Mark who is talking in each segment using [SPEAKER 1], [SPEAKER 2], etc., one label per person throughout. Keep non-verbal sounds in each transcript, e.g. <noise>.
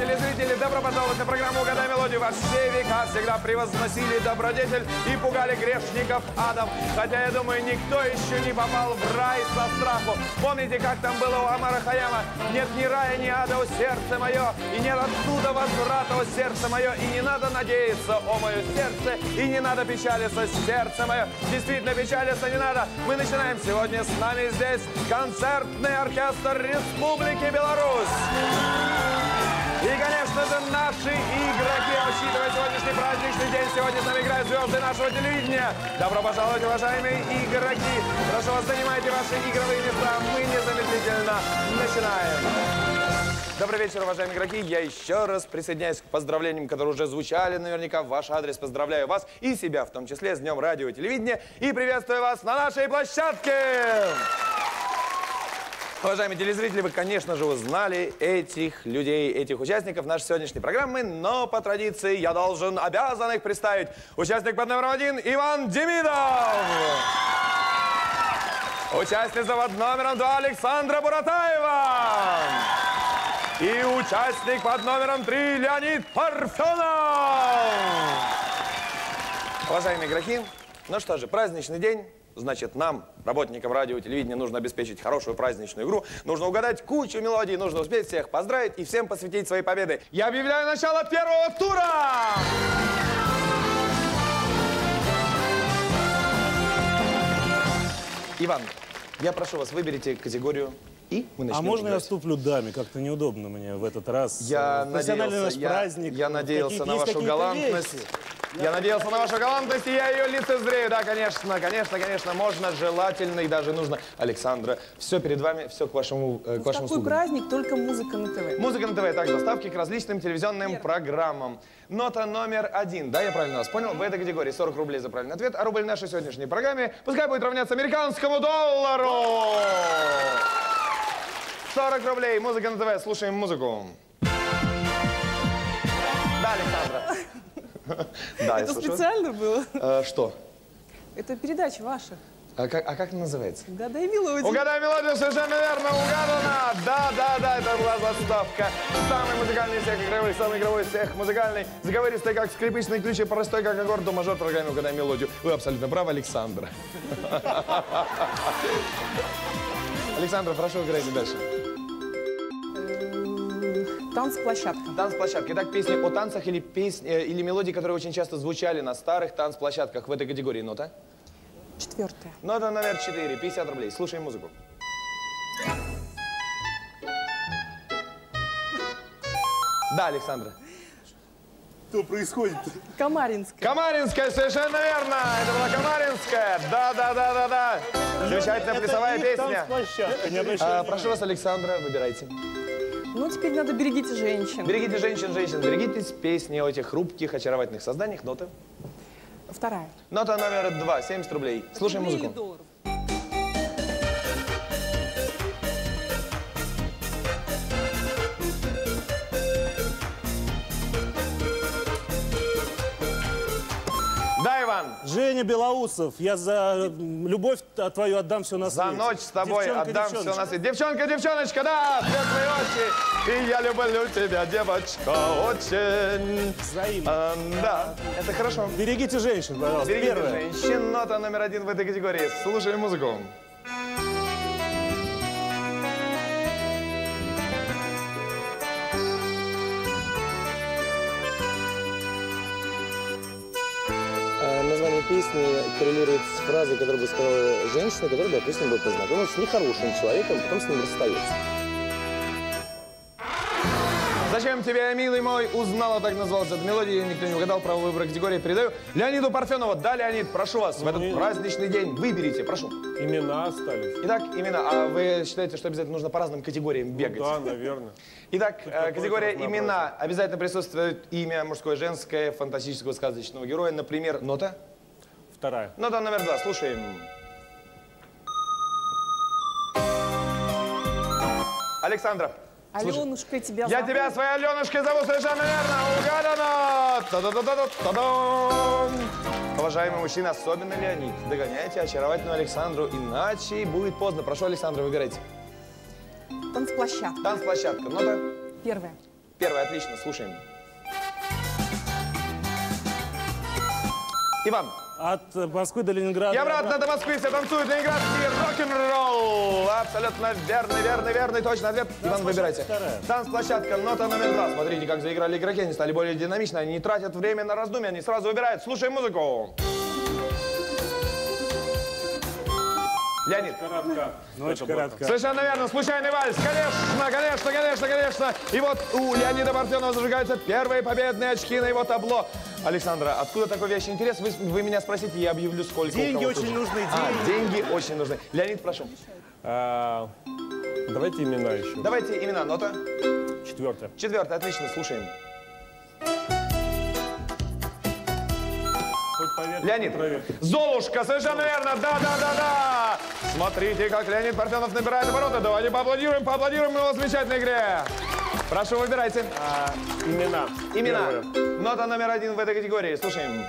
[SPEAKER 1] уважаемые телезрители, добро пожаловать на программу «Угадай мелодию». Во все века всегда превозносили добродетель и пугали грешников адом. Хотя, я думаю, никто еще не попал в рай со страху. Помните, как там было у Амара Хаяма? Нет ни рая, ни ада, о сердце мое, и нет оттуда возврата, о сердце мое, и не надо надеяться, о мое сердце, и не надо печалиться, сердце мое. Действительно, печалиться не надо. Мы начинаем сегодня с нами здесь концертный оркестр Республики Беларусь. И, конечно же, наши игроки, учитывая сегодняшний праздничный день, сегодня с нами играют звезды нашего телевидения. Добро пожаловать, уважаемые игроки. Прошу вас, занимайте ваши игровые места. Мы незамедлительно начинаем. Добрый вечер, уважаемые игроки. Я еще раз присоединяюсь к поздравлениям, которые уже звучали наверняка в ваш адрес. Поздравляю вас и себя, в том числе, с Днем радио и телевидения. И приветствую вас на нашей площадке! Уважаемые телезрители, вы, конечно же, узнали этих людей, этих участников нашей сегодняшней программы, но по традиции я должен, обязан их представить. Участник под номером один Иван Демидов. Участница под номером два Александра Буратаева. И участник под номером три Леонид Парфенов. Уважаемые игроки, ну что же, праздничный день. Значит, нам, работникам радио и телевидения, нужно обеспечить хорошую праздничную игру. Нужно угадать кучу мелодий, нужно успеть всех поздравить и всем посвятить свои победы. Я объявляю начало первого тура! Иван, я прошу вас, выберите категорию и мы начнем
[SPEAKER 2] А можно я
[SPEAKER 1] играть.
[SPEAKER 2] ступлю даме? Как-то неудобно мне в этот раз.
[SPEAKER 1] Я
[SPEAKER 2] Э,
[SPEAKER 1] надеялся,
[SPEAKER 2] наш
[SPEAKER 1] я,
[SPEAKER 2] праздник.
[SPEAKER 1] я надеялся на вашу галантность.
[SPEAKER 2] вещи.
[SPEAKER 1] Я надеялся на вашу галантность, и я ее лицезрею. Да, конечно, конечно, конечно, можно, желательно и даже нужно. Александра, все перед вами, все к вашему, э, к вашему
[SPEAKER 3] такой
[SPEAKER 1] услугам.
[SPEAKER 3] праздник только музыка на ТВ.
[SPEAKER 1] Музыка на ТВ, также доставки к различным телевизионным
[SPEAKER 3] Первый.
[SPEAKER 1] программам. Нота номер один. Да, я правильно вас понял? В этой категории 40 рублей за правильный ответ, а рубль нашей сегодняшней программе пускай будет равняться американскому доллару. 40 рублей. Музыка на ТВ. Слушаем музыку. Да, Александра. <laughs> Да,
[SPEAKER 3] Это специально было?
[SPEAKER 1] Э, Что?
[SPEAKER 3] Это передача ваша.
[SPEAKER 1] А как, а как она называется?
[SPEAKER 3] Угадай мелодию.
[SPEAKER 1] Угадай мелодию, совершенно верно, угадана! Да, да, да, это была заставка. Самый музыкальный из всех игровых, самый игровой из всех музыкальный, заговористый, как скрипичный ключ и простой, как аккорд, до мажор в программе «Угадай мелодию». Вы абсолютно правы, Александра. <laughs> Александра, прошу, играйте дальше.
[SPEAKER 3] Танцплощадка.
[SPEAKER 1] Танцплощадка. Итак, песни о танцах или, песни, э, или мелодии, которые очень часто звучали на старых танцплощадках в этой категории. Нота?
[SPEAKER 3] Четвертая.
[SPEAKER 1] Нота номер 4, 50 рублей. Слушаем музыку. Да, Александра.
[SPEAKER 2] Что происходит?
[SPEAKER 3] Камаринская.
[SPEAKER 1] Камаринская, совершенно верно. Это была Камаринская. Да, да, да, да, да. Замечательная плясовая
[SPEAKER 2] их
[SPEAKER 1] песня. А, прошу вас, Александра, выбирайте.
[SPEAKER 3] Ну, теперь надо берегите женщин.
[SPEAKER 1] Берегите женщин, женщин, берегитесь песни о этих хрупких, очаровательных созданиях. Нота.
[SPEAKER 3] Вторая.
[SPEAKER 1] Нота номер два, 70 рублей.
[SPEAKER 3] Или
[SPEAKER 1] музыку.
[SPEAKER 3] долларов?
[SPEAKER 2] Женя Белоусов, я за любовь твою отдам все на
[SPEAKER 1] За
[SPEAKER 2] свете.
[SPEAKER 1] ночь с тобой
[SPEAKER 2] Девчонка,
[SPEAKER 1] отдам
[SPEAKER 2] девчоночка.
[SPEAKER 1] все на свете. Девчонка, девчоночка, да, светлые очи. И я люблю тебя, девочка, очень.
[SPEAKER 2] Взаимно.
[SPEAKER 1] А, да, это хорошо.
[SPEAKER 2] Берегите женщин, пожалуйста.
[SPEAKER 1] Берегите
[SPEAKER 2] Первое.
[SPEAKER 1] женщин. Нота номер один в этой категории. Слушаем музыку.
[SPEAKER 4] Название песни коррелирует с фразой, которую бы сказала женщина, которая, допустим, бы познакомилась с нехорошим человеком, а потом с ним расстается.
[SPEAKER 1] Зачем тебе, милый мой, узнала, так называлась эта мелодия, никто не угадал, право выбора категории передаю. Леониду Парфенову. Да, Леонид, прошу вас, в этот
[SPEAKER 2] и-
[SPEAKER 1] праздничный день выберите, прошу.
[SPEAKER 2] Имена остались.
[SPEAKER 1] Итак, именно, а вы считаете, что обязательно нужно по разным категориям бегать?
[SPEAKER 2] Да, наверное.
[SPEAKER 1] Итак, э,
[SPEAKER 2] какое-то
[SPEAKER 1] категория имена. Обязательно присутствует имя мужское, женское, фантастического сказочного героя. Например, нота.
[SPEAKER 2] Вторая.
[SPEAKER 1] Нота номер два. Слушаем. Александра. слушай.
[SPEAKER 3] Аленушка, тебя
[SPEAKER 1] Я
[SPEAKER 3] зовут?
[SPEAKER 1] тебя своей Аленушкой зову совершенно верно. Угадано. Уважаемый мужчина, особенно Леонид, догоняйте очаровательную Александру, иначе будет поздно. Прошу, Александра, выбирайте.
[SPEAKER 3] Танцплощадка.
[SPEAKER 1] Танцплощадка. Нота.
[SPEAKER 3] Первая.
[SPEAKER 1] Первая, отлично, слушаем. Иван,
[SPEAKER 2] От Москвы до Ленинграда.
[SPEAKER 1] и обратно до Москвы все танцуют ленинградский рок-н-ролл. Абсолютно верный, верный, верный, точно ответ. Иван, выбирайте.
[SPEAKER 2] вторая.
[SPEAKER 1] Танцплощадка, нота номер два. Смотрите, как заиграли игроки, они стали более динамичны, они не тратят время на раздумья, они сразу выбирают. Слушаем музыку. Леонид.
[SPEAKER 2] Ночь коротка.
[SPEAKER 1] Совершенно верно, случайный вальс. Конечно, конечно, конечно, конечно. И вот у Леонида Парфенова зажигаются первые победные очки на его табло. Александра, откуда такой вещий интерес? Вы, вы меня спросите, я объявлю, сколько
[SPEAKER 2] Деньги очень
[SPEAKER 1] тут.
[SPEAKER 2] нужны,
[SPEAKER 1] А, деньги очень нужны. Леонид, прошу.
[SPEAKER 5] А, давайте имена еще.
[SPEAKER 1] Давайте имена, нота.
[SPEAKER 2] Четвертое.
[SPEAKER 1] Четвертое, отлично, слушаем. Леонид.
[SPEAKER 2] проверьте.
[SPEAKER 1] Золушка, совершенно верно, да, да, да, да. Смотрите, как Леонид Парфенов набирает обороты. Давайте поаплодируем, поаплодируем его замечательной игре. Прошу, выбирайте.
[SPEAKER 5] А, имена.
[SPEAKER 1] Имена.
[SPEAKER 5] Первое.
[SPEAKER 1] Нота номер один в этой категории. Слушаем.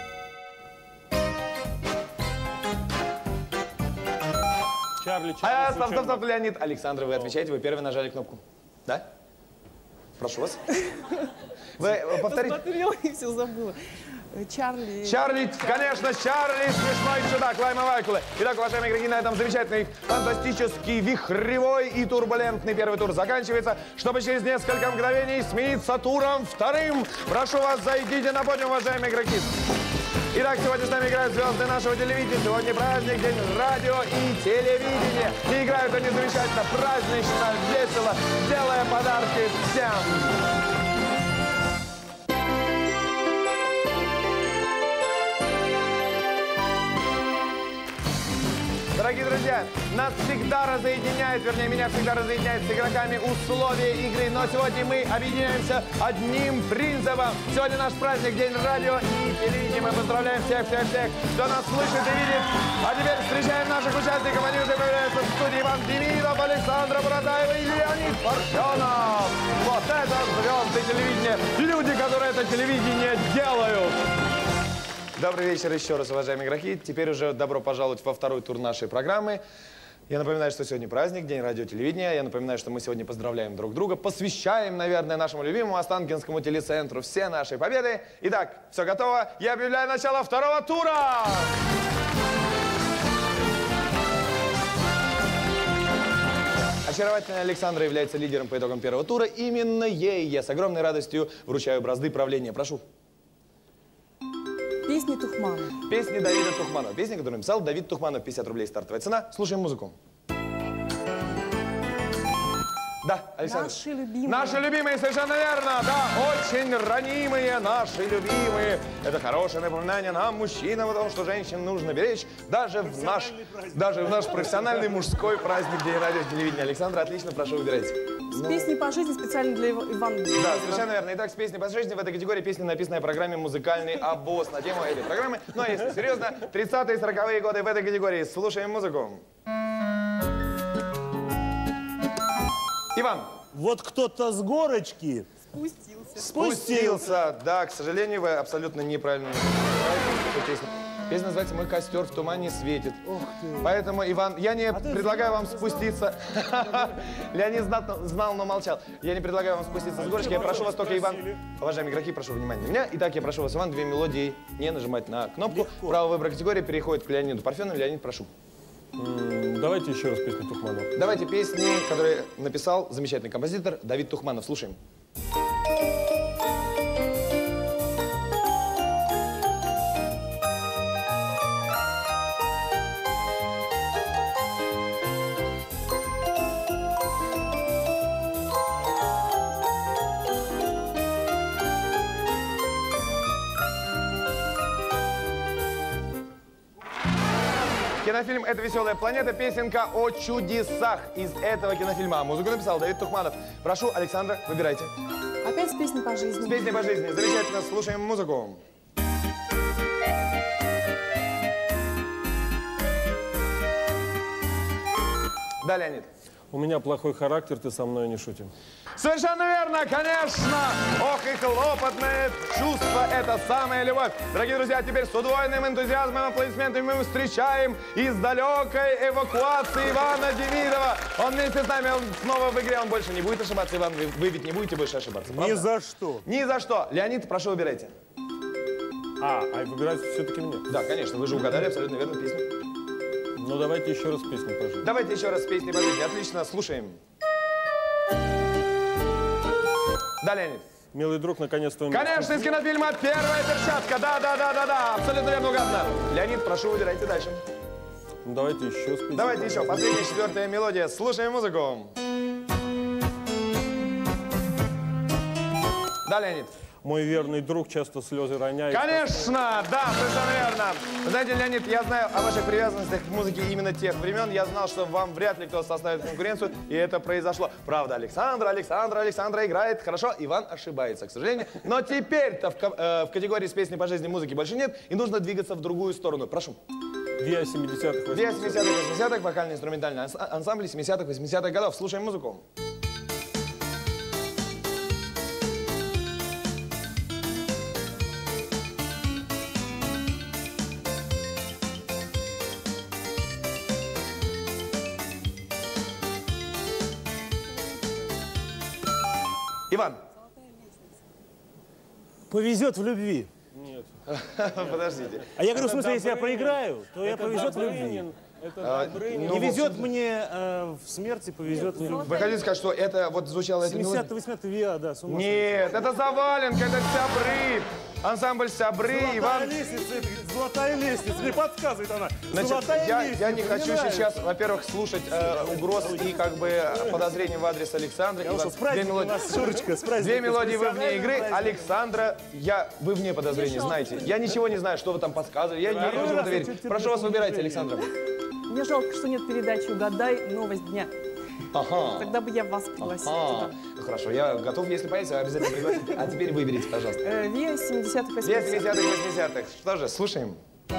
[SPEAKER 2] Чарли, Чарли.
[SPEAKER 1] А, стоп, стоп, стоп, Леонид. Александр, вы отвечаете, вы первый нажали кнопку. Да? Прошу вас. <laughs> Вы э, повторите.
[SPEAKER 3] Посмотрела и все забыла. Чарли.
[SPEAKER 1] Чарли, конечно, Чарли, смешной чудак, Лайма Вайкулы. Итак, уважаемые игроки, на этом замечательный, фантастический, вихревой и турбулентный первый тур заканчивается, чтобы через несколько мгновений смениться туром вторым. Прошу вас, зайдите на подиум, уважаемые игроки. Итак, сегодня с нами играют звезды нашего телевидения. Сегодня праздник, день радио и телевидения. И играют они замечательно, празднично, весело, делая подарки всем. Дорогие друзья, нас всегда разъединяет, вернее, меня всегда разъединяет с игроками условия игры. Но сегодня мы объединяемся одним принципом. Сегодня наш праздник, День радио и телевидения. Мы поздравляем всех, всех, всех, кто нас слышит и видит. А теперь встречаем наших участников. Они уже появляются в студии Иван Демидов, Александра Буратаева и Леонид Парфенов. Вот это звезды телевидения. Люди, которые это телевидение делают. Добрый вечер еще раз, уважаемые игроки. Теперь уже добро пожаловать во второй тур нашей программы. Я напоминаю, что сегодня праздник, День радио телевидения. Я напоминаю, что мы сегодня поздравляем друг друга, посвящаем, наверное, нашему любимому Останкинскому телецентру все наши победы. Итак, все готово. Я объявляю начало второго тура. Очаровательная Александра является лидером по итогам первого тура. Именно ей я с огромной радостью вручаю бразды правления. Прошу.
[SPEAKER 3] Песни Тухмана.
[SPEAKER 1] Песни Давида Тухманова. Песня, которую написал Давид Тухманов. 50 рублей стартовая цена. Слушаем музыку. Да, Александр.
[SPEAKER 3] Наши любимые.
[SPEAKER 1] Наши любимые, совершенно верно. Да, очень ранимые наши любимые. Это хорошее напоминание нам, мужчинам, о том, что женщин нужно беречь даже в наш, даже в наш профессиональный мужской праздник День радио и телевидения. Александр, отлично, прошу, выбирайте.
[SPEAKER 3] С песней по жизни специально для Ива- Ивана
[SPEAKER 1] Да, совершенно верно. Итак, с песней по жизни в этой категории песня, написанная в программе «Музыкальный обоз» на тему этой программы. Ну, а если серьезно, 30-е и 40-е годы в этой категории. Слушаем музыку. Иван,
[SPEAKER 2] Вот кто-то с горочки
[SPEAKER 3] Спустился.
[SPEAKER 1] спустился. Да, к сожалению, вы абсолютно неправильно песню. Песня называется «Мой костер в тумане светит». Поэтому, Иван, я не предлагаю вам спуститься. Леонид <laughs> знатно- знал, но молчал. Я не предлагаю вам спуститься с горочки. Я прошу вас только, Иван, уважаемые игроки, прошу внимания на меня. Итак, я прошу вас, Иван, две мелодии не нажимать на кнопку. Право выбора категории переходит к Леониду Парфенову. Леонид, прошу.
[SPEAKER 5] Давайте еще раз песню Тухманова.
[SPEAKER 1] Давайте песни, которые написал замечательный композитор Давид Тухманов. Слушаем. Кинофильм «Это веселая планета», песенка о чудесах из этого кинофильма. Музыку написал Давид Тухманов. Прошу, Александра, выбирайте.
[SPEAKER 3] Опять с песней по
[SPEAKER 1] С
[SPEAKER 3] жизни.
[SPEAKER 1] песней по жизни. Замечательно, слушаем музыку. Да, Леонид.
[SPEAKER 5] У меня плохой характер, ты со мной не шутим.
[SPEAKER 1] Совершенно верно, конечно! Ох и хлопотное чувство, это самая любовь. Дорогие друзья, теперь с удвоенным энтузиазмом и аплодисментами мы встречаем из далекой эвакуации Ивана Демидова. Он вместе с нами, он снова в игре, он больше не будет ошибаться, Иван, вы, вы ведь не будете больше ошибаться,
[SPEAKER 2] Ни
[SPEAKER 1] правда?
[SPEAKER 2] за что.
[SPEAKER 1] Ни за что. Леонид, прошу, выбирайте.
[SPEAKER 5] А, а выбирать все-таки мне.
[SPEAKER 1] Да, конечно, вы же угадали абсолютно верно песню.
[SPEAKER 5] Ну давайте еще раз песню, пожалуйста.
[SPEAKER 1] Давайте еще раз песни по жизни. Отлично, слушаем. Да, Леонид.
[SPEAKER 5] Милый друг, наконец-то... у меня-
[SPEAKER 1] Конечно, из кинофильма «Первая перчатка». Да, да, да, да, да. Абсолютно верно угадано. Леонид, прошу, выбирайте дальше.
[SPEAKER 5] Ну, давайте еще с песней.
[SPEAKER 1] Давайте еще. Последняя четвертая мелодия. Слушаем музыку. Да, Леонид.
[SPEAKER 5] Мой верный друг часто слезы роняет.
[SPEAKER 1] Конечно, да, совершенно верно. Знаете, Леонид, я знаю о ваших привязанностях к музыке именно тех времен. Я знал, что вам вряд ли кто составит конкуренцию, и это произошло. Правда, Александра, Александра, Александра играет хорошо, Иван ошибается, к сожалению. Но теперь-то в, э, в категории с песней по жизни музыки больше нет, и нужно двигаться в другую сторону. Прошу.
[SPEAKER 5] Виа 70-х,
[SPEAKER 1] Две
[SPEAKER 5] 80-х.
[SPEAKER 1] 70-х, 80-х, вокально-инструментальный анс- ансамбль 70-х, 80-х годов. Слушаем музыку. Иван,
[SPEAKER 2] Повезет в любви. <laughs>
[SPEAKER 1] подождите.
[SPEAKER 2] А я говорю, в смысле, если я проиграю, то я повезет в любви.
[SPEAKER 5] Это
[SPEAKER 1] А, ну,
[SPEAKER 2] Не везет мне э, в смерти, повезет в любви.
[SPEAKER 1] Вы хотите сказать, что это вот звучало эта мелодия?
[SPEAKER 2] 70-80 виа, да, с.
[SPEAKER 1] Нет, это Заваленка, это Сябры. Ансамбль Сябры,
[SPEAKER 2] Золотая
[SPEAKER 1] Иван.
[SPEAKER 2] лестница, золотая лестница, мне подсказывает она.
[SPEAKER 1] Значит, я, я не хочу сейчас, во-первых, слушать э, угроз и как бы подозрений в адрес Александра.
[SPEAKER 2] Я
[SPEAKER 1] Иван,
[SPEAKER 2] ушел, с праздником
[SPEAKER 1] две мелодии-
[SPEAKER 2] вас, Шурочка,
[SPEAKER 1] Две мелодии вы вне игры. Александра, я, вы вне подозрений, знаете. Я ничего не знаю, что вы там подсказывали. Я не хочу в это верить. Прошу вас, выбирайте. Александра.
[SPEAKER 3] Мне жалко, что нет передачи «Угадай. Новость дня».
[SPEAKER 1] Ага.
[SPEAKER 3] Тогда бы я вас пригласила
[SPEAKER 1] А,
[SPEAKER 3] туда.
[SPEAKER 1] ну хорошо, я готов, если появится, обязательно пригласите. А теперь выберите, пожалуйста.
[SPEAKER 3] Э, Виа 70-х,
[SPEAKER 1] Две
[SPEAKER 3] 80-х.
[SPEAKER 1] 70-х, 80-х. Что же, слушаем.
[SPEAKER 4] Ну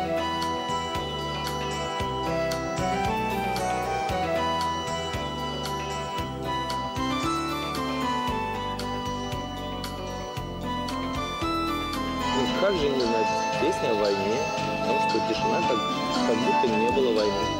[SPEAKER 4] будто не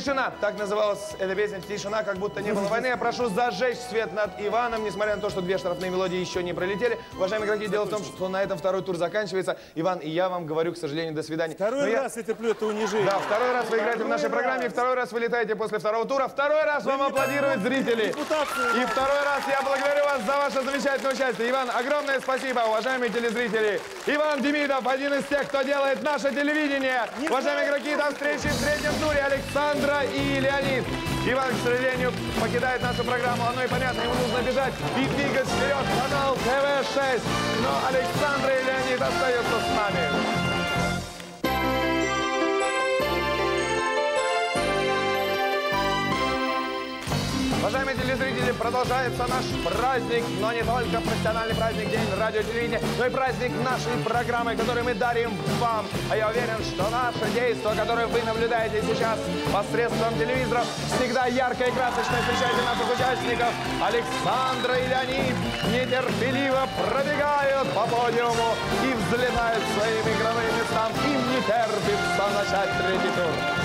[SPEAKER 1] Тишина. Так называлась эта песня. Тишина, как будто не было войны. Я прошу зажечь свет над Иваном, несмотря на то, что две штрафные мелодии еще не пролетели. Уважаемые игроки, дело в том, что на этом второй тур заканчивается. Иван, и я вам говорю, к сожалению, до свидания. Но
[SPEAKER 2] Второй
[SPEAKER 1] я-
[SPEAKER 2] раз я терплю это унижение.
[SPEAKER 1] Да, второй раз вы играете в нашей программе, второй раз вы летаете после второго тура, второй раз вам аплодируют зрители. И второй раз я благодарю вас за ваше замечательное участие. Иван, огромное спасибо, уважаемые телезрители. Иван Демидов, один из тех, кто делает наше телевидение. Уважаемые игроки, до встречи в третьем туре. Александра и Леонид. Иван, к сожалению, покидает нашу программу. Оно и понятно, ему нужно бежать и двигать вперед. Канал ТВ-6. Но Александра и Леонид остаются телезрители, продолжается наш праздник, но не только профессиональный праздник, день радио телевидения, но и праздник нашей программы, который мы дарим вам. А я уверен, что наше действие, которое вы наблюдаете сейчас посредством телевизоров, всегда ярко и красочно встречайте наших участников. Александра и Леонид нетерпеливо пробегают по подиуму и взлетают своим игровым местам. Им не терпится начать третий тур.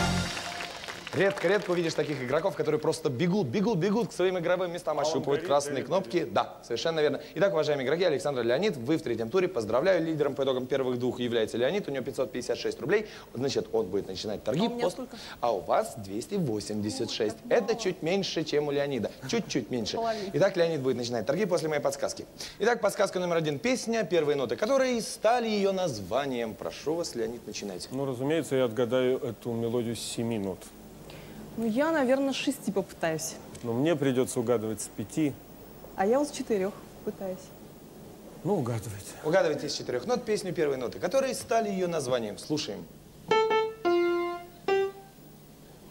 [SPEAKER 1] Редко-редко увидишь таких игроков, которые просто бегут, бегут, бегут к своим игровым местам, ощупывают
[SPEAKER 5] горит,
[SPEAKER 1] красные
[SPEAKER 5] горит,
[SPEAKER 1] кнопки. Да, совершенно верно. Итак, уважаемые игроки, Александр Леонид, вы в третьем туре. Поздравляю, лидером по итогам первых двух является Леонид. У него 556 рублей. Значит, он будет начинать торги.
[SPEAKER 3] А у меня сколько?
[SPEAKER 1] А у вас 286. Это чуть меньше, чем у Леонида. Чуть-чуть меньше. Итак, Леонид будет начинать торги после моей подсказки. Итак, подсказка номер один. Песня, первые ноты, которые стали ее названием. Прошу вас, Леонид, начинайте.
[SPEAKER 5] Ну, разумеется, я отгадаю эту мелодию с 7 нот.
[SPEAKER 3] Ну, я, наверное, с шести попытаюсь.
[SPEAKER 5] Но мне придется угадывать с 5.
[SPEAKER 3] А я вот с четырех пытаюсь.
[SPEAKER 5] Ну, угадывайте.
[SPEAKER 1] Угадывайте из четырех нот песню первой ноты, которые стали ее названием. Слушаем.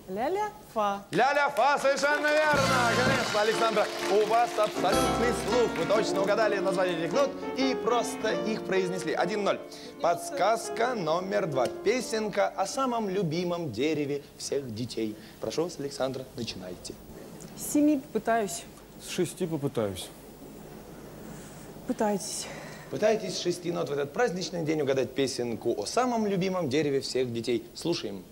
[SPEAKER 3] Ля-ля-фа.
[SPEAKER 1] Ля-ля-фа, совершенно верно. Конечно, Александра, у вас абсолютный слух. Вы точно угадали название этих нот и просто их произнесли. 1-0. Подсказка номер два. Песенка о самом любимом дереве всех детей. Прошу вас, Александра, начинайте.
[SPEAKER 3] С Семи пытаюсь.
[SPEAKER 5] С шести попытаюсь.
[SPEAKER 3] Пытайтесь.
[SPEAKER 1] Пытайтесь с шести нот в этот праздничный день угадать песенку о самом любимом дереве всех детей. Слушаем.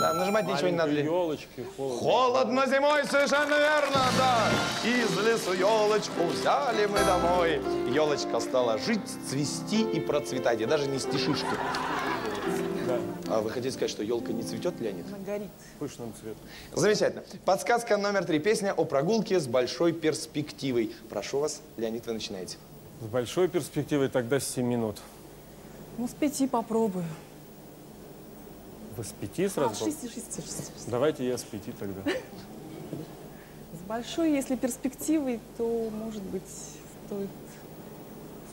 [SPEAKER 1] Да, нажимать ничего не надо.
[SPEAKER 5] Елочки, холодно.
[SPEAKER 1] Холодно зимой, совершенно верно, да. Из лесу елочку взяли мы домой. Елочка стала жить, цвести и процветать. И даже не стишишки.
[SPEAKER 5] Да,
[SPEAKER 1] А вы хотите сказать, что елка не цветет, Леонид?
[SPEAKER 3] Она горит.
[SPEAKER 5] пышным цветом.
[SPEAKER 1] Замечательно. Подсказка номер три. Песня о прогулке с большой перспективой. Прошу вас, Леонид, вы начинаете.
[SPEAKER 5] С большой перспективой тогда с 7 минут.
[SPEAKER 3] Ну, с пяти попробую.
[SPEAKER 5] Вы с пяти
[SPEAKER 3] А,
[SPEAKER 5] сразу?
[SPEAKER 3] с шести, шести, шести.
[SPEAKER 5] Давайте я с пяти тогда.
[SPEAKER 3] С большой, если перспективой, то, может быть, стоит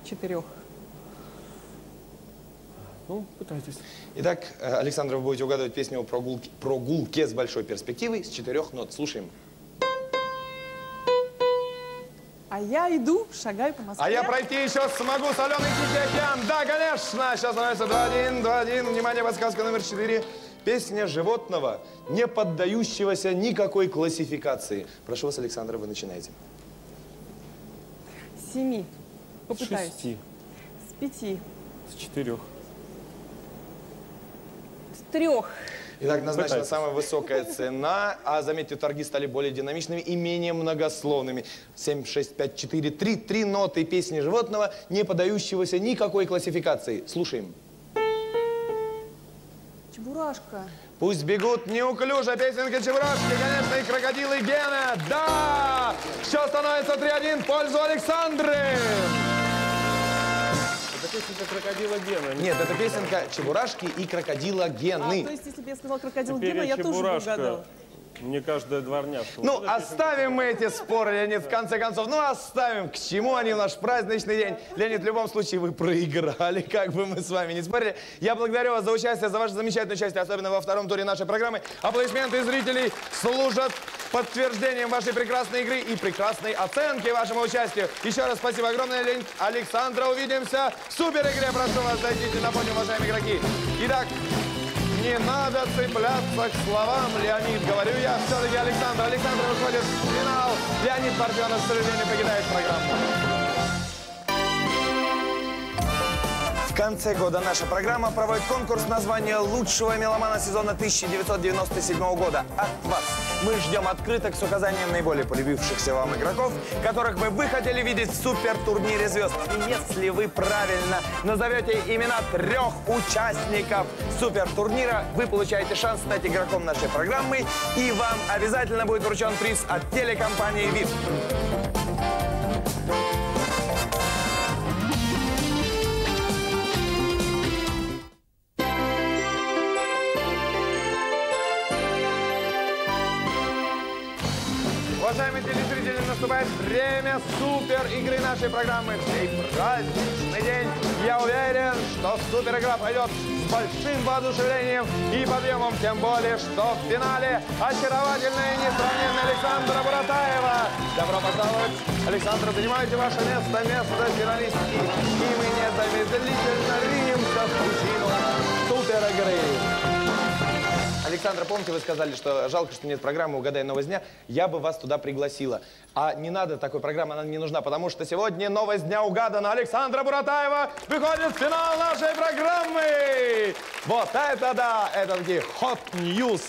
[SPEAKER 3] с четырех.
[SPEAKER 5] Ну, пытайтесь.
[SPEAKER 1] Итак, э, Александр, вы будете угадывать песню о прогулке, прогулке с большой перспективой с четырех нот. Слушаем.
[SPEAKER 3] А я иду, шагаю по Москве.
[SPEAKER 1] А я пройти еще смогу соленый Тихий океан. Да, конечно. Сейчас становится 2-1, 2-1. Внимание, подсказка номер 4. Песня животного, не поддающегося никакой классификации. Прошу вас, Александра, вы начинаете.
[SPEAKER 3] С семи.
[SPEAKER 5] С
[SPEAKER 3] Попытаюсь.
[SPEAKER 5] шести,
[SPEAKER 3] С пяти.
[SPEAKER 5] с четырех.
[SPEAKER 3] С трех.
[SPEAKER 1] Итак, назначена
[SPEAKER 5] Пытайтесь.
[SPEAKER 1] самая высокая цена, а заметьте, торги стали более динамичными и менее многословными. 7, 6, 5, 4, 3, три ноты песни животного, не поддающегося никакой классификации. Слушаем.
[SPEAKER 3] Чебурашка.
[SPEAKER 1] Пусть бегут неуклюже, песенка Чебурашки, конечно, и крокодилы Гена. Да! Все становится 3-1 в пользу Александры.
[SPEAKER 5] Песенка крокодила Гена.
[SPEAKER 1] Нет, это песенка Чебурашки и крокодила
[SPEAKER 3] А,
[SPEAKER 1] Гены.
[SPEAKER 3] то есть, если бы я сказал крокодил
[SPEAKER 5] Теперь
[SPEAKER 3] Гена, я тоже бы
[SPEAKER 5] Чебурашка. Мне каждая дворняжка.
[SPEAKER 1] Ну,
[SPEAKER 5] Вот
[SPEAKER 1] оставим мы эти споры, Леонид, в конце концов. Ну, оставим. К чему они в наш праздничный день? Леонид, в любом случае, вы проиграли, <laughs> как бы мы с вами не спорили. Я благодарю вас за участие, за ваше замечательное участие, особенно во втором туре нашей программы. Аплодисменты зрителей служат подтверждением вашей прекрасной игры и прекрасной оценки вашему участию. Еще раз спасибо огромное, Леонид. Александра, увидимся в супер игре. Прошу вас, зайдите на подиум, уважаемые игроки. Итак, не надо цепляться к словам, Леонид, говорю я. Все-таки Александр. Александр выходит в финал. Леонид Парфенов, к сожалению, покидает программу. В конце года наша программа проводит конкурс на звание лучшего меломана сезона 1997 года от вас. Мы ждем открыток с указанием наиболее полюбившихся вам игроков, которых бы вы хотели видеть в супертурнире звезд. Если вы правильно назовете имена трех участников супертурнира, вы получаете шанс стать игроком нашей программы, и вам обязательно будет вручен приз от телекомпании ВИП. Время супер игры нашей программы. В сей праздничный день я уверен, что супер игра пройдет с большим воодушевлением и подъемом, тем более, что в финале очаровательная и несравненная Александра Буратаева. Добро пожаловать, Александра, занимайте ваше место, место финалистки. И мы незамедлительно ринемся в пучину супер игры. Александра, помните, вы сказали, что жалко, что нет программы «Угадай новость дня». Я бы вас туда пригласила. А не надо такой программы, она не нужна, потому что сегодня новость дня угадана. Александра Буратаева выходит в финал нашей программы. Вот это да, это такие hot news.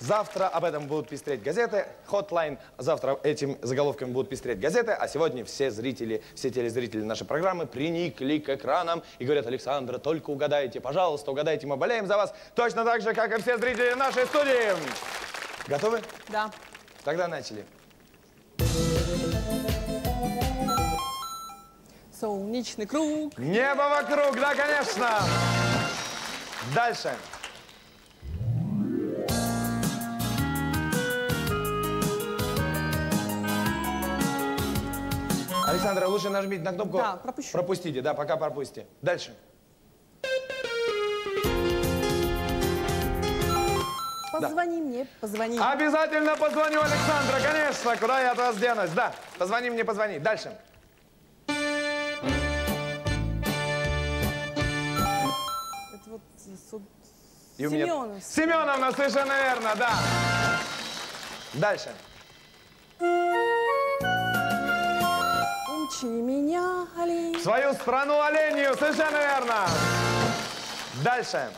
[SPEAKER 1] Завтра об этом будут пестреть газеты. Hotline. Завтра этим заголовками будут пестреть газеты. А сегодня все зрители, все телезрители нашей программы приникли к экранам и говорят, Александра, только угадайте, пожалуйста, угадайте, мы болеем за вас. Точно так же, как и все зрители нашей студии. Готовы?
[SPEAKER 3] Да.
[SPEAKER 1] Тогда начали.
[SPEAKER 3] Солнечный круг.
[SPEAKER 1] Небо вокруг, да, конечно. Дальше. Александра, лучше нажмите на кнопку.
[SPEAKER 3] Да, пропущу.
[SPEAKER 1] Пропустите, да, пока пропустите. Дальше.
[SPEAKER 3] Позвони мне, позвони.
[SPEAKER 1] Обязательно позвоню Александра, конечно. Куда я от вас денусь? Да, позвони мне, позвони. Дальше.
[SPEAKER 3] Это вот суд...
[SPEAKER 1] И у меня-
[SPEAKER 3] Семенов.
[SPEAKER 1] Семеновна, совершенно верно, да. Дальше.
[SPEAKER 3] Умчи меня, олень.
[SPEAKER 1] В свою страну оленью, совершенно верно. Дальше.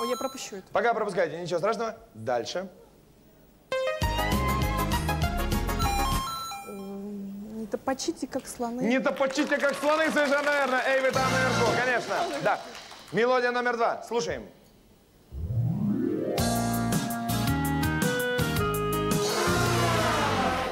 [SPEAKER 3] Ой, я пропущу это.
[SPEAKER 1] Пока пропускайте, ничего страшного. Дальше.
[SPEAKER 3] Не топочите, как слоны.
[SPEAKER 1] Не топочите, как слоны, совершенно верно. Эй, вы там наверху, конечно. Да. Мелодия номер два. Слушаем.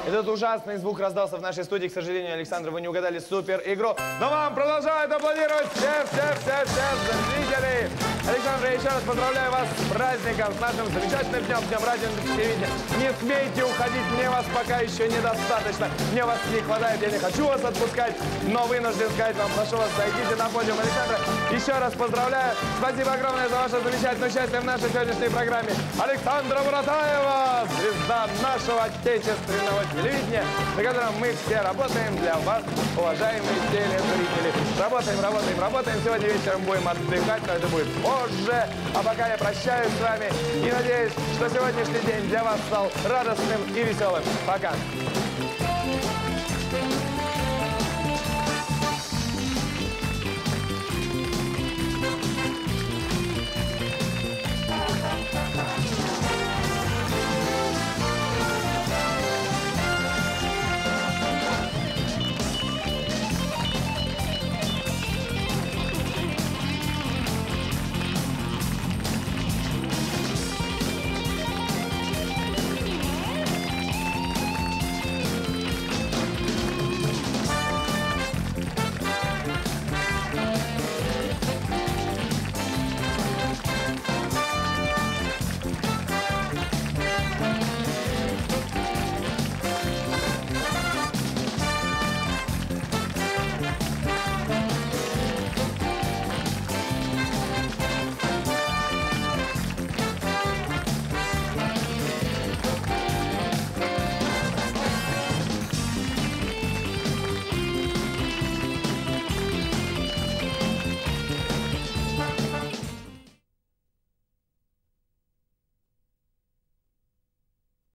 [SPEAKER 1] Этот ужасный звук раздался в нашей студии. К сожалению, Александр, вы не угадали супер игру. Но вам продолжают аплодировать все, все, все, все зрители. Александр, я еще раз поздравляю вас с праздником, с нашим замечательным днем, днем радио телевидения. Не смейте уходить, мне вас пока еще недостаточно. Мне вас не хватает, я не хочу вас отпускать, но вынужден сказать вам, прошу вас, зайдите на подиум. Александра, еще раз поздравляю. Спасибо огромное за ваше замечательное участие в нашей сегодняшней программе. Александра Буратаева, звезда нашего отечественного телевидения, на котором мы все работаем для вас, уважаемые телезрители. Работаем, работаем, работаем. Сегодня вечером будем отдыхать, но это будет позже. А пока я прощаюсь с вами и надеюсь, что сегодняшний день для вас стал радостным и веселым. Пока.